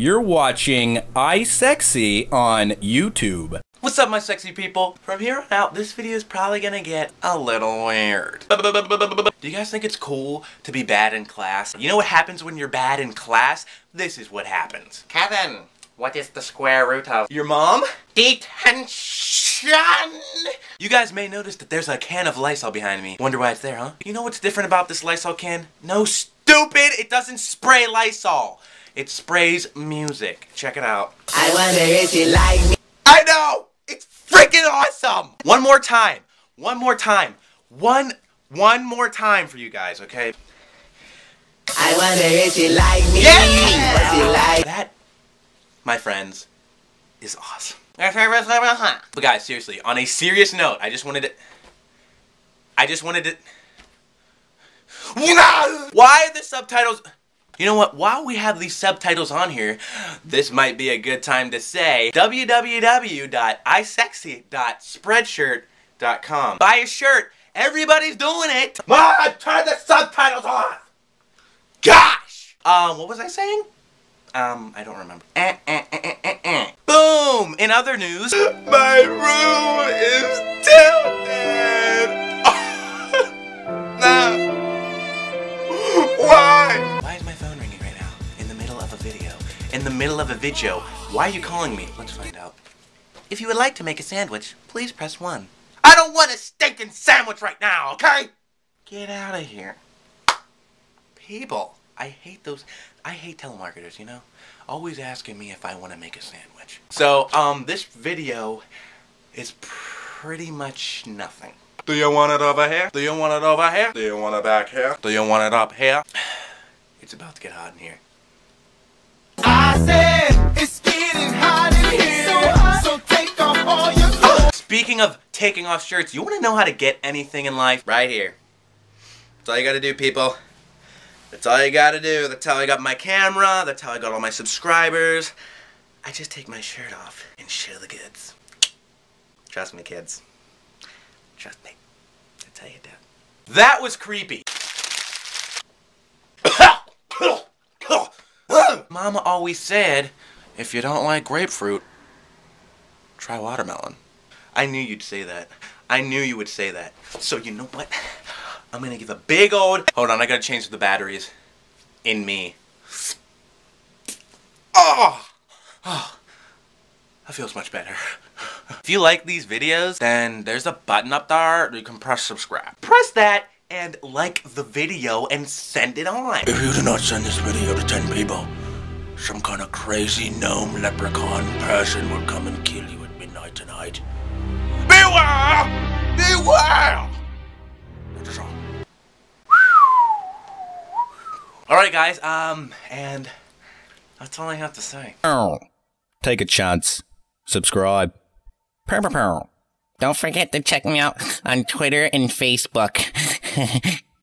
You're watching iSekC on YouTube. What's up, my sexy people? From here on out, this video is probably gonna get a little weird. Do you guys think it's cool to be bad in class? You know what happens when you're bad in class? This is what happens. Kevin, what is the square root of your mom? Detention! You guys may notice that there's a can of Lysol behind me. Wonder why it's there, huh? You know what's different about this Lysol can? No, stupid! It doesn't spray Lysol. It sprays music. Check it out. I wonder if you like me. I know! It's freaking awesome! One more time. One more time. One, one more time for you guys, okay? I wonder if you like me. Yeah! You like? That, my friends, is awesome. But guys, seriously, on a serious note, I just wanted to... I just wanted to... Why are the subtitles... You know what? While we have these subtitles on here, this might be a good time to say www.isekc.spreadshirt.com. Buy a shirt. Everybody's doing it. Mom, turn the subtitles off. Gosh. Um, what was I saying? Um, I don't remember. Eh, eh, eh, eh, eh, eh. Boom! In other news, my room is tilted. In the middle of a video. Why are you calling me? Let's find out. If you would like to make a sandwich, please press 1. I don't want a stinking sandwich right now, okay? Get out of here. People, I hate those. I hate telemarketers, you know? Always asking me if I want to make a sandwich. So, um, this video is pretty much nothing. Do you want it over here? Do you want it over here? Do you want it back here? Do you want it up here? It's about to get hot in here. Speaking of taking off shirts, you want to know how to get anything in life? Right here. That's all you got to do, people. That's all you got to do. That's how I got my camera. That's how I got all my subscribers. I just take my shirt off and show the goods. Trust me, kids. Trust me. That's how you do it. That was creepy. Mama always said, if you don't like grapefruit, try watermelon. I knew you'd say that. I knew you would say that. So you know what? I'm gonna give a big old... Hold on, I gotta change the batteries. In me. Oh! Oh! That feels much better. if you like these videos, then there's a button up there you can press subscribe. Press that and like the video and send it on. If you do not send this video to 10 people, some kind of crazy gnome leprechaun person will come and kill you at midnight tonight. Beware! Beware! That is all. Alright guys, um, and that's all I have to say. Take a chance. Subscribe. Don't forget to check me out on Twitter and Facebook.